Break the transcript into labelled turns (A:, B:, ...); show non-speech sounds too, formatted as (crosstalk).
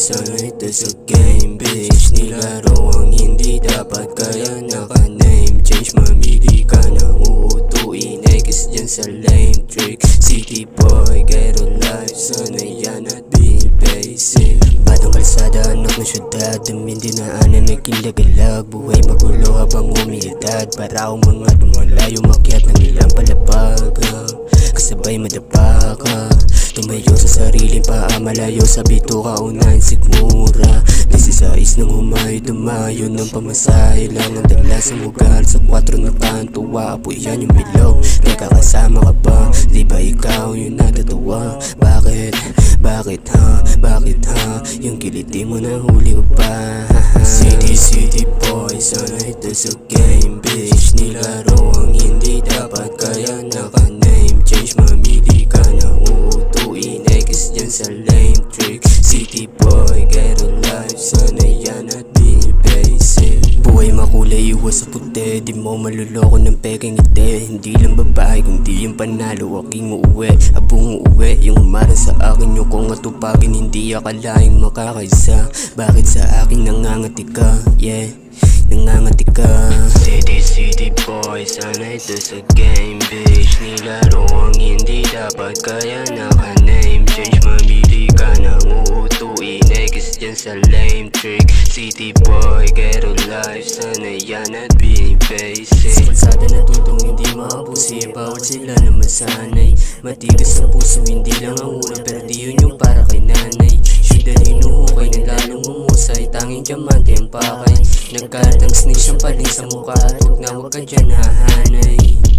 A: City boy, sana ito sa game Bitch, nilaro ang hindi dapat Kaya naka-name. Change Mamili ka ng uutuin. X dyan sa lame trick City boy, a life. Sana yan at be basic. Batang kalsada, anak ng syudad Damin dinaanan ay kilagalag Buhay magulo habang umilidad Para umangat malayo makyat ng ilang palapag. Kasabay madapa sariling paa Malayo sa bito ka unahin sigmura Nasisais ng humayo Dumayo ng pamasahe lang Ang dala sa mugal Sa 4 na pantuwa Apo yan yung bilog Teka kasama ka ba? Di ba ikaw yung natatawa? Bakit? Bakit ha? Bakit ha? Yung kiliti mo na huli ko pa (laughs) City city boy Sana ito sa game Sa lame trick. City boy get a life. Sana yan at be basic. Buhay makulay iwas sa puti. Di mo maluloko ng peking ngiti. Hindi lang babae kundi yung panalo. Aking uuwi, abong uuwi. Yung umara sa akin yung kung atupagin. Hindi akalaing makakaisa. Bakit sa akin nangangati ka? Yeah Nangangati ka. City city boy Sana ito sa game bitch. Nilaro ang hindi dapat Kaya naka-name Dyan sa lame trick. City boy get a life. Sana yan at be basic. Sa kalsada natutong hindi maabusi Bawat sila na masanay. Matigas ang puso hindi lang ang una Pero di yun yung para kay nanay. Syudad hinuhukay na lalong humusay Tanging diamante ang pakay. Nagkalat ang snitch ang paling sa mukha At huwag na huwag ka dyan hahanay